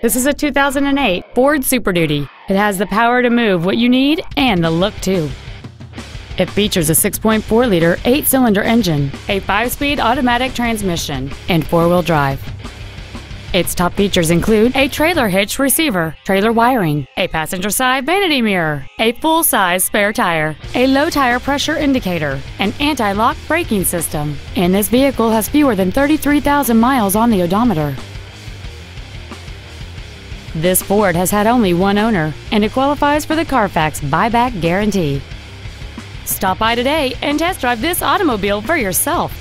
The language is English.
This is a 2008 Ford Super Duty. It has the power to move what you need and the look too. It features a 6.4 liter, 8 cylinder engine, a 5 speed automatic transmission, and 4 wheel drive. Its top features include a trailer hitch receiver, trailer wiring, a passenger side vanity mirror, a full size spare tire, a low tire pressure indicator, an anti lock braking system, and this vehicle has fewer than 33,000 miles on the odometer. This Ford has had only one owner, and it qualifies for the Carfax buyback guarantee. Stop by today and test drive this automobile for yourself.